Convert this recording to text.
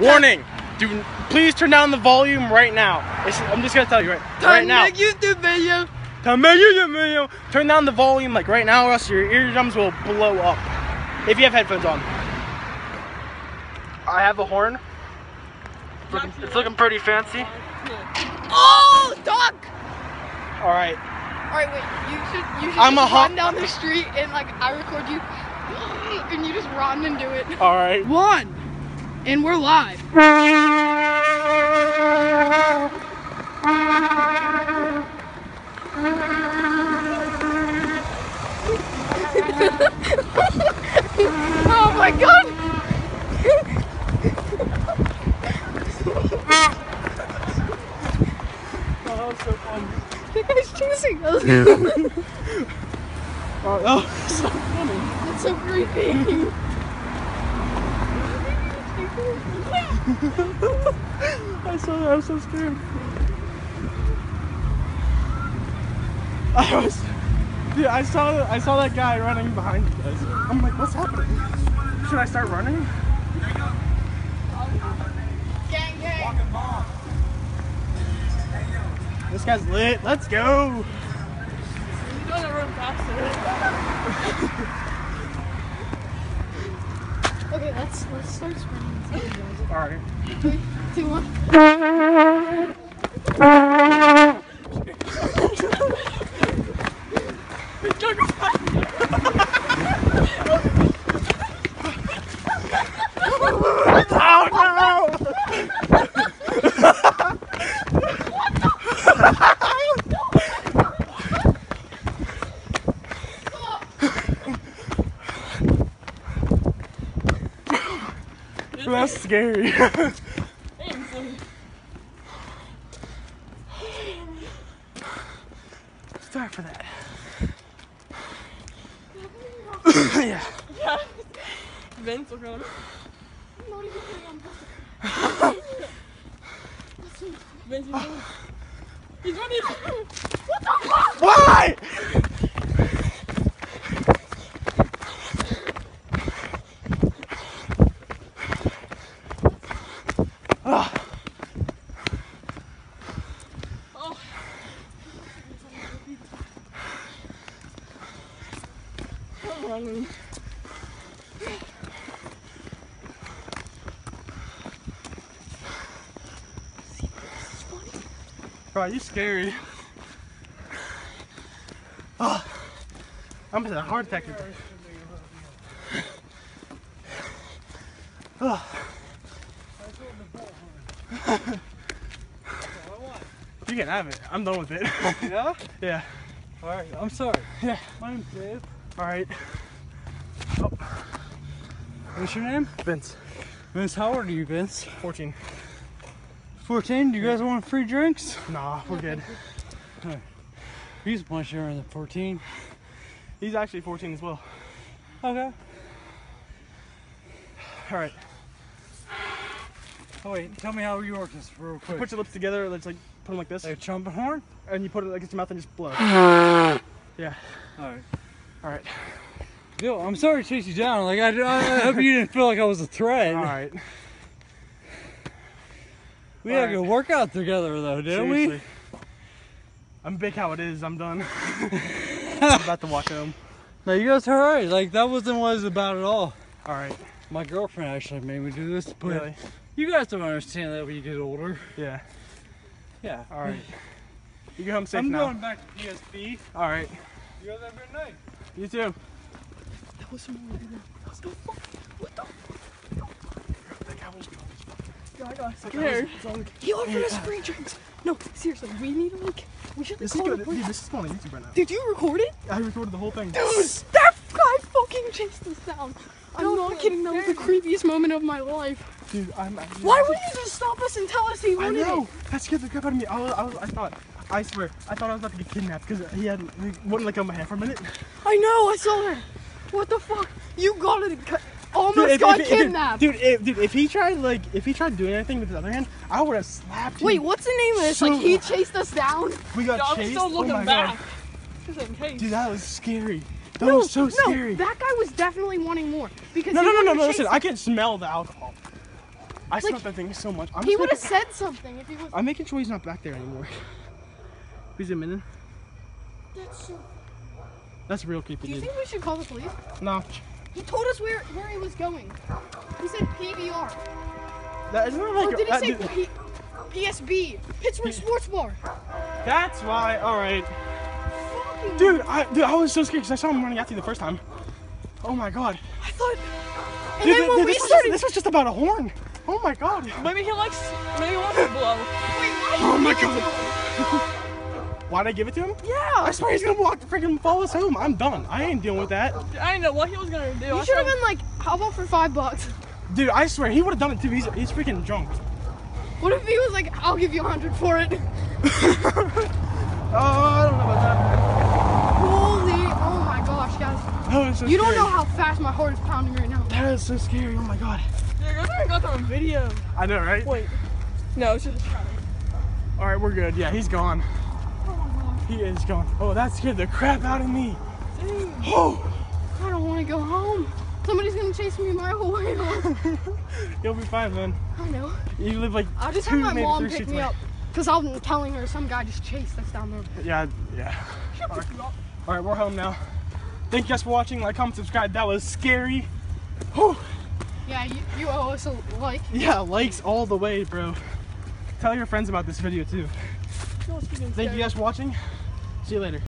Warning! Do please turn down the volume right now. It's- I'm just gonna tell you right, right now. YouTube video. Turn down- Turn down the volume like right now, or else your eardrums will blow up. If you have headphones on. I have a horn. It's looking, it's looking pretty fancy. Oh, dog. All right. All right, wait. You should you should I'm just a ho- run down the street and like I record you, and you just run and do it. All right. One, and we're live. oh my god! Oh, that so fun. The guy's chasing us. Oh, that was so funny. That's so creepy. I saw that. I was so scared. I was. Dude, I saw I saw that guy running behind you guys. I'm like, what's happening? Should I start running? gang, gang. This guy's lit. Let's go. You gotta run faster. Okay, let's let's start sprinting. All right. Three, two, one. That's scary. Sorry for that. yeah. Vince, look around. I'm not even putting on Vince, he's running. He's running. Why? Oh. I'm running. Bro, you scary. Oh, I'm having a heart attack. Oh. You can have it. I'm done with it. Yeah? yeah. Alright, I'm sorry. Yeah. My name's Dave. All right. What's your name? Vince, Vince, how old are you, Vince? 14. 14. Do you guys want free drinks? Nah, we're good. He's much younger than 14. He's actually 14 as well. Okay. All right. Oh, wait, tell me how you work this real quick. Put your lips together. Let's like put them like this, like a trumpet horn? and you put it against your mouth and just blow. yeah. Alright. All right. Yo, I'm sorry to chase you down. Like, I, I hope you didn't feel like I was a threat. All right. We had a good workout together, though, didn't Seriously. I'm big how it is. I'm done. I'm about to walk home. we? No, you guys are alright. Like, that wasn't what it was about at all. All right. My girlfriend actually made me do this, but Really? you guys don't understand that when you get older. Yeah. Yeah. All right. You go home safe I'm now. going back to PSP. All right. You guys have a good night. You too. That was some What the fuck? What the? Was God, I got that guy scared. was- was He offered us uh, free drinks. No, seriously, we need to like. We should like, This is good. Dude, this is going on YouTube right now. Did you record it? I recorded the whole thing. Dude, that guy fucking chased us down. I'm not kidding. That was the creepiest moment of my life. Dude, I'm. Why would you just stop us and tell us he I wanted know. it? That scared the crap out of me. I, was, I, was, I thought. I swear. I thought I was about to get kidnapped because he had he wouldn't let go of my hand for a minute. I know. I saw that. What the fuck? You got it. Almost Dude, if- got if- if- kidnapped. Dude, if, dude, if he tried like if he tried doing anything with his other hand, I would have slapped him. Wait, what's the name of this? So- Like he chased us down. We got Yeah, I'm chased. still oh looking oh my back. God. Just in case. Dude, that was scary. That no, was so no, scary. that guy was definitely wanting more because no, he no, no, no, wanted no. Listen, chase- I can smell the alcohol. I Like, smelled that thing so much. I'm He would have making- said something if he was. I'm making sure he's not back there anymore. He's a minute. That's so. That's real creepy, Do you dude. think we should call the police? No, He told us where where he was going. He said PBR. that isn't that like. Or did he say P- PSB? Pittsburgh Sports Bar. that's why. All right, Fucking- dude. I dude, I was so scared because I saw him running after you the first time. Oh my god. I thought. And Dude, then when dude, we this, was just, started. this was just about a horn. Oh my god. Maybe he likes. Maybe he wants to blow. Wait, why Oh my god. Do it? Why'd I give it to him? Yeah. I swear he's gonna walk, freaking follow us home. I'm done. I ain't dealing with that. I didn't know what he was gonna do. You should have been like, how about for five bucks? Dude, I swear he would have done it too. He's he's freaking drunk. What if he was like, I'll give you a hundred for it? Oh, I don't know about that. Holy, oh my gosh, guys. That was so You don't scary. know how fast my heart is pounding right now. That is so scary. Oh my god. Yeah, good thing I got that on video. I know, right? Wait. No, it's just. All right, we're good. Yeah, he's gone. He is gone. Oh, that scared the crap out of me. Oh, I don't want to go home. Somebody's gonna chase me my whole way home. you'll be fine, man. I know. You live like I'll just have my mom pick me away. up. Cause I'm telling her some guy just chased us down there. Yeah, yeah. All right. All right, we're home now. Thank you guys for watching. Like, comment, subscribe. That was scary. Whew. Yeah, you, you owe us a like. Yeah, likes all the way, bro. Tell your friends about this video too. Thank you guys for watching. See you later.